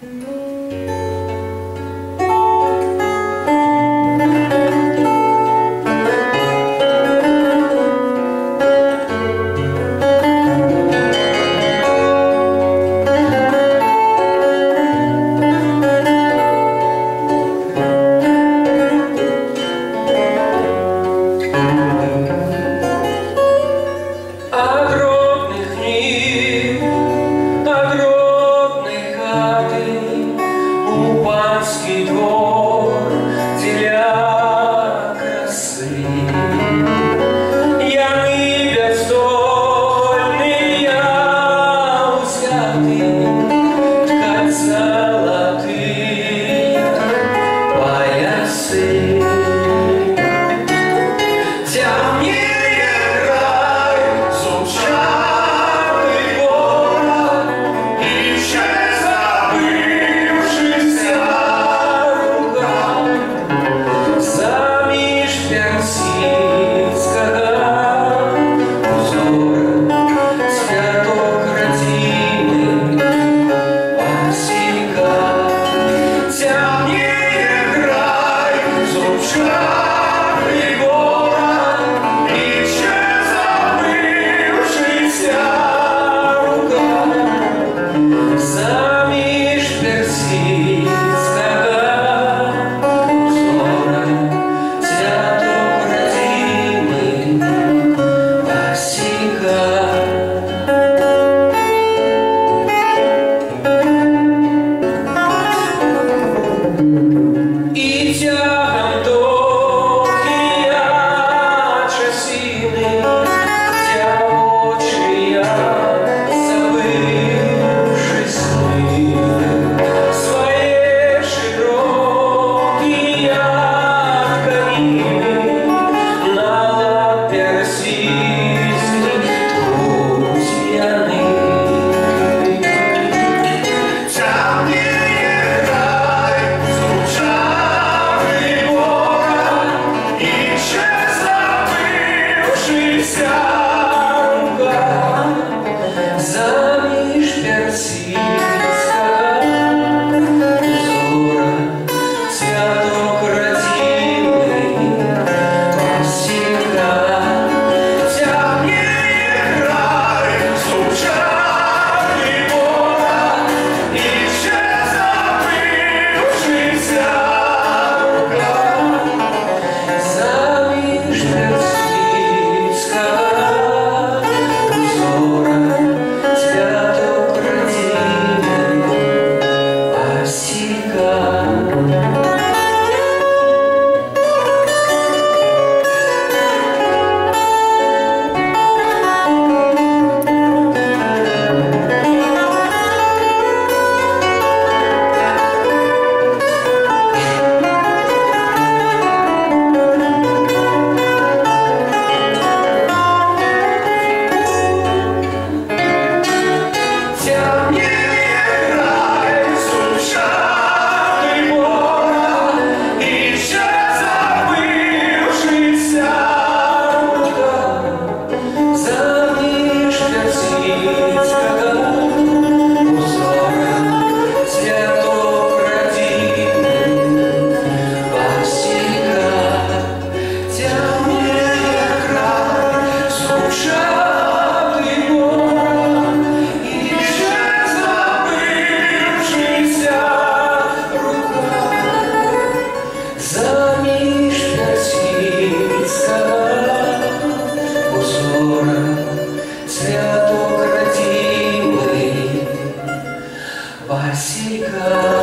Música I see Basica.